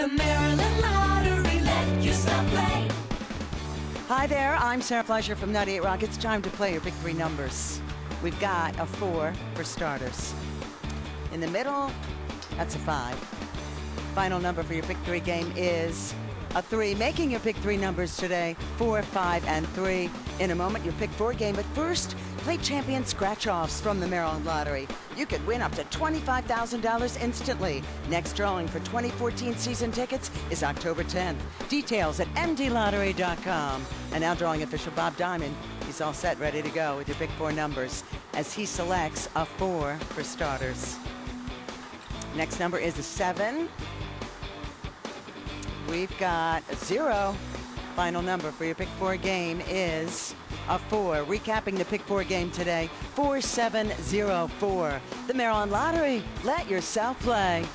The Maryland Lottery, let play. Hi there, I'm Sarah Fleischer from 98 Rock. It's time to play your three numbers. We've got a four for starters. In the middle, that's a five. Final number for your pick three game is a three. Making your pick three numbers today, four, five, and three. In a moment, your pick four game, but first, play champion scratch offs from the Maryland Lottery. You could win up to $25,000 instantly. Next drawing for 2014 season tickets is October 10th. Details at mdlottery.com. And now drawing official Bob Diamond. He's all set, ready to go with your pick four numbers as he selects a four for starters. Next number is a seven. We've got zero. Final number for your pick four game is a four. Recapping the pick four game today 4704. The Maryland Lottery. Let yourself play.